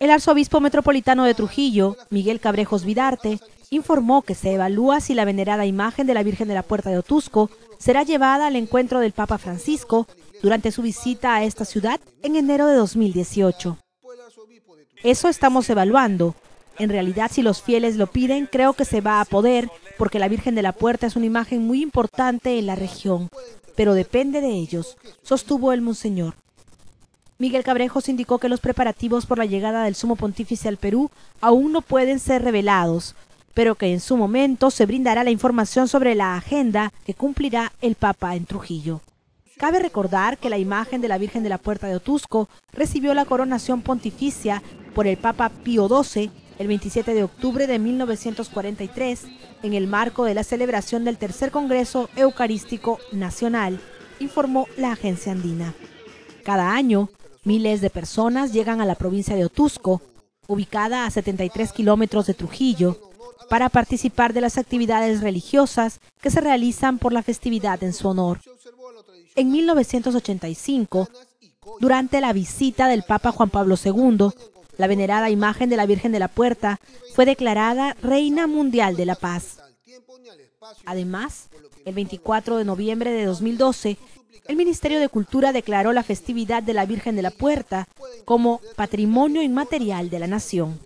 El arzobispo metropolitano de Trujillo, Miguel Cabrejos Vidarte, informó que se evalúa si la venerada imagen de la Virgen de la Puerta de Otusco será llevada al encuentro del Papa Francisco durante su visita a esta ciudad en enero de 2018. Eso estamos evaluando. En realidad, si los fieles lo piden, creo que se va a poder, porque la Virgen de la Puerta es una imagen muy importante en la región, pero depende de ellos, sostuvo el monseñor. Miguel Cabrejos indicó que los preparativos por la llegada del sumo pontífice al Perú aún no pueden ser revelados, pero que en su momento se brindará la información sobre la agenda que cumplirá el Papa en Trujillo. Cabe recordar que la imagen de la Virgen de la Puerta de Otusco recibió la coronación pontificia por el Papa Pío XII el 27 de octubre de 1943 en el marco de la celebración del Tercer Congreso Eucarístico Nacional, informó la agencia andina. Cada año, Miles de personas llegan a la provincia de Otusco, ubicada a 73 kilómetros de Trujillo, para participar de las actividades religiosas que se realizan por la festividad en su honor. En 1985, durante la visita del Papa Juan Pablo II, la venerada imagen de la Virgen de la Puerta fue declarada Reina Mundial de la Paz. Además, el 24 de noviembre de 2012, el Ministerio de Cultura declaró la festividad de la Virgen de la Puerta como Patrimonio Inmaterial de la Nación.